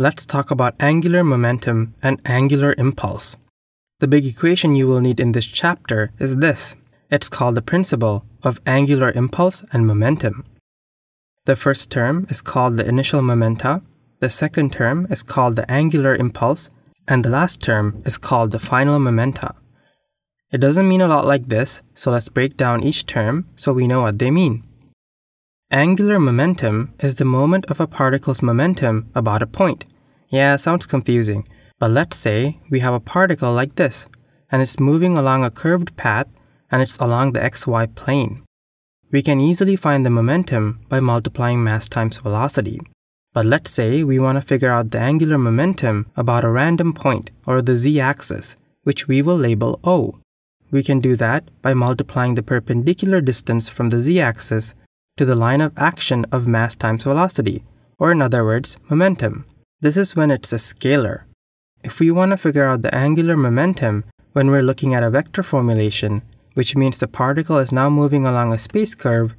let's talk about angular momentum and angular impulse. The big equation you will need in this chapter is this. It's called the principle of angular impulse and momentum. The first term is called the initial momenta, the second term is called the angular impulse, and the last term is called the final momenta. It doesn't mean a lot like this, so let's break down each term so we know what they mean. Angular momentum is the moment of a particle's momentum about a point. Yeah, sounds confusing, but let's say we have a particle like this, and it's moving along a curved path and it's along the xy plane. We can easily find the momentum by multiplying mass times velocity. But let's say we want to figure out the angular momentum about a random point or the z-axis, which we will label O. We can do that by multiplying the perpendicular distance from the z-axis to the line of action of mass times velocity, or in other words, momentum. This is when it's a scalar. If we want to figure out the angular momentum when we're looking at a vector formulation, which means the particle is now moving along a space curve,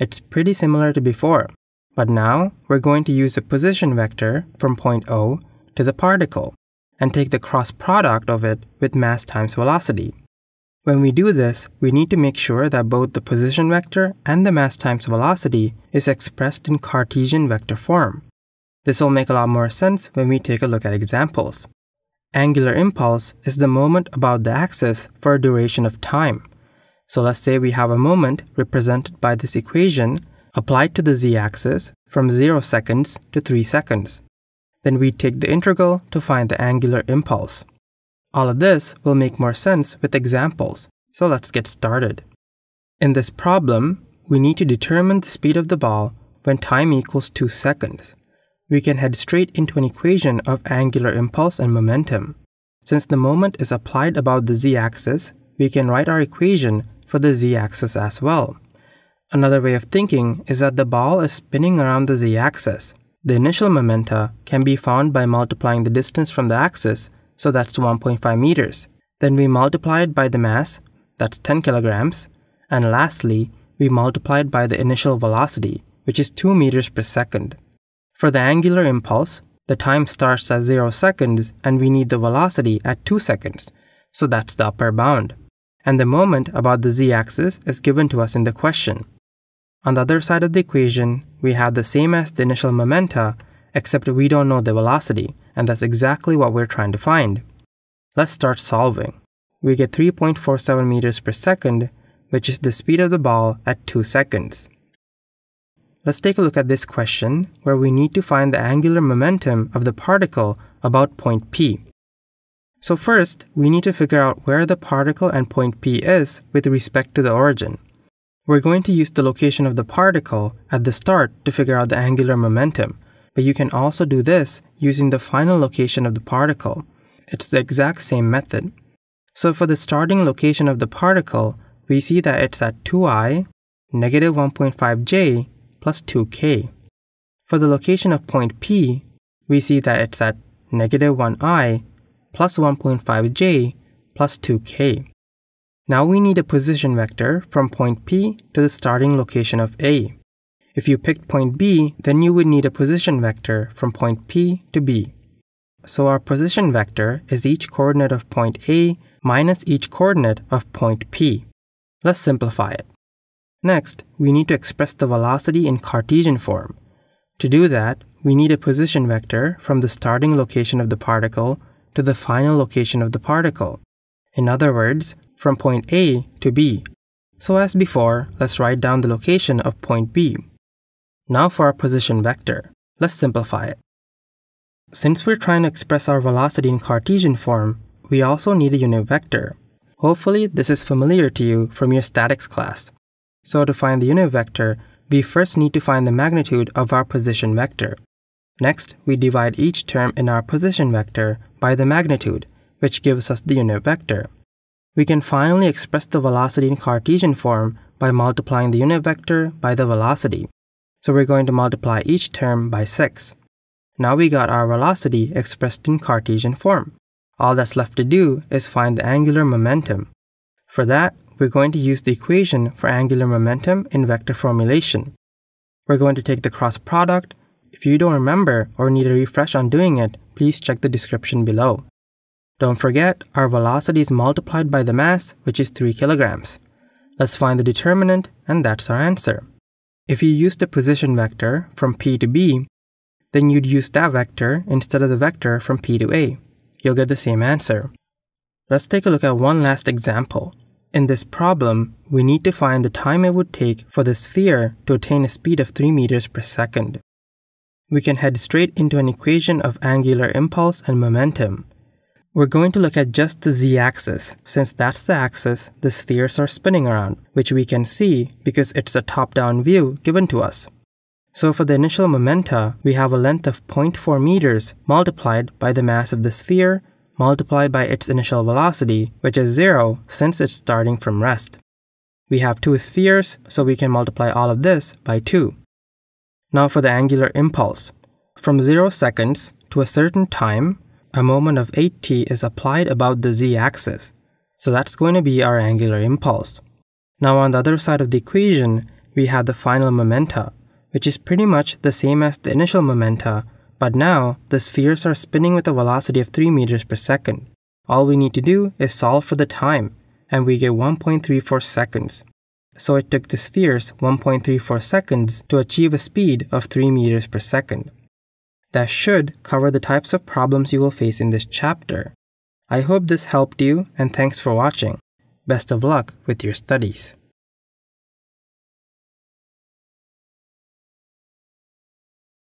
it's pretty similar to before. But now we're going to use a position vector from point O to the particle and take the cross product of it with mass times velocity. When we do this, we need to make sure that both the position vector and the mass times velocity is expressed in Cartesian vector form. This will make a lot more sense when we take a look at examples. Angular impulse is the moment about the axis for a duration of time. So let's say we have a moment represented by this equation applied to the z-axis from 0 seconds to 3 seconds. Then we take the integral to find the angular impulse. All of this will make more sense with examples, so let's get started. In this problem, we need to determine the speed of the ball when time equals 2 seconds. We can head straight into an equation of angular impulse and momentum. Since the moment is applied about the z-axis, we can write our equation for the z-axis as well. Another way of thinking is that the ball is spinning around the z-axis. The initial momenta can be found by multiplying the distance from the axis so that's 1.5 meters. Then we multiply it by the mass, that's 10 kilograms. And lastly, we multiply it by the initial velocity, which is 2 meters per second. For the angular impulse, the time starts at 0 seconds and we need the velocity at 2 seconds, so that's the upper bound. And the moment about the z-axis is given to us in the question. On the other side of the equation, we have the same as the initial momenta, except we don't know the velocity, and that's exactly what we're trying to find. Let's start solving. We get 3.47 meters per second, which is the speed of the ball at 2 seconds. Let's take a look at this question where we need to find the angular momentum of the particle about point P. So first, we need to figure out where the particle and point P is with respect to the origin. We're going to use the location of the particle at the start to figure out the angular momentum, but you can also do this using the final location of the particle. It's the exact same method. So for the starting location of the particle, we see that it's at 2i, negative 1.5j, plus 2k. For the location of point P, we see that it's at negative 1i, plus 1.5j, plus 2k. Now we need a position vector from point P to the starting location of A. If you picked point B, then you would need a position vector from point P to B. So our position vector is each coordinate of point A minus each coordinate of point P. Let's simplify it. Next, we need to express the velocity in Cartesian form. To do that, we need a position vector from the starting location of the particle to the final location of the particle. In other words, from point A to B. So as before, let's write down the location of point B. Now for our position vector. Let's simplify it. Since we're trying to express our velocity in Cartesian form, we also need a unit vector. Hopefully this is familiar to you from your statics class. So to find the unit vector, we first need to find the magnitude of our position vector. Next, we divide each term in our position vector by the magnitude, which gives us the unit vector. We can finally express the velocity in Cartesian form by multiplying the unit vector by the velocity. So we're going to multiply each term by 6. Now we got our velocity expressed in Cartesian form. All that's left to do is find the angular momentum. For that, we're going to use the equation for angular momentum in vector formulation. We're going to take the cross product, If you don't remember or need a refresh on doing it, please check the description below. Don't forget, our velocity is multiplied by the mass, which is 3 kilograms. Let's find the determinant, and that's our answer. If you use the position vector from P to B, then you'd use that vector instead of the vector from P to A. You'll get the same answer. Let's take a look at one last example. In this problem, we need to find the time it would take for the sphere to attain a speed of 3 meters per second. We can head straight into an equation of angular impulse and momentum. We're going to look at just the z-axis, since that's the axis the spheres are spinning around, which we can see because it's a top-down view given to us. So for the initial momenta, we have a length of 0.4 meters multiplied by the mass of the sphere multiplied by its initial velocity, which is zero since it's starting from rest. We have two spheres, so we can multiply all of this by 2. Now for the angular impulse. From 0 seconds to a certain time, a moment of 8t is applied about the z-axis. So that's going to be our angular impulse. Now on the other side of the equation, we have the final momenta, which is pretty much the same as the initial momenta, but now the spheres are spinning with a velocity of 3 meters per second. All we need to do is solve for the time, and we get 1.34 seconds. So it took the spheres 1.34 seconds to achieve a speed of 3 meters per second. That should cover the types of problems you will face in this chapter. I hope this helped you and thanks for watching. Best of luck with your studies.